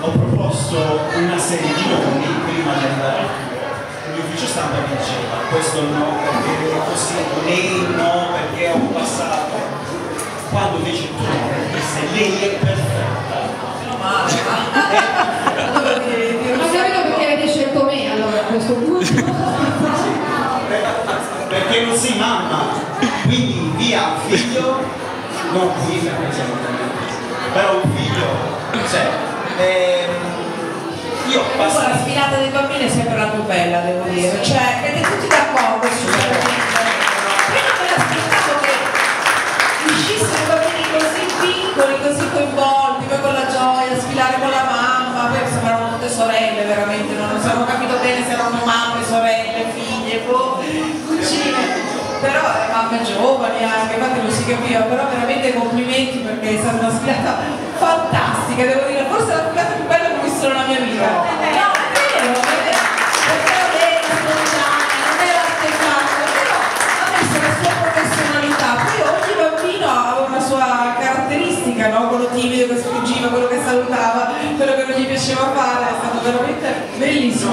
ho proposto una serie di nomi prima di andare il mio ufficio stampa mi diceva questo no perché è così, lei no perché ho un passato. Quando invece tu no disse lei è perfetta. Ma capito perché avete scelto me allora a questo punto? perché non sei mamma. Quindi via figlio. Non qui perché siamo però un figlio cioè ehm, io Comunque la basta sfilata dei bambini è sempre la più bella, devo dire. Cioè, siete tutti d'accordo su non me l'aspettavo che uscissero i bambini così piccoli, così coinvolti, poi con la gioia, sfilare con la mamma, poi sembravano tutte sorelle veramente, non abbiamo capito bene se erano mamme, sorelle, figlie, boh, cugine. Però le mamme giovani anche, infatti non si capiva, però veramente complimenti perché è stata una sfilata fantastica, devo dire, mia messo la sua caratteristica, no? quello timido che sfuggiva, quello che salutava, quello che non gli piaceva fare, è stato veramente bellissimo.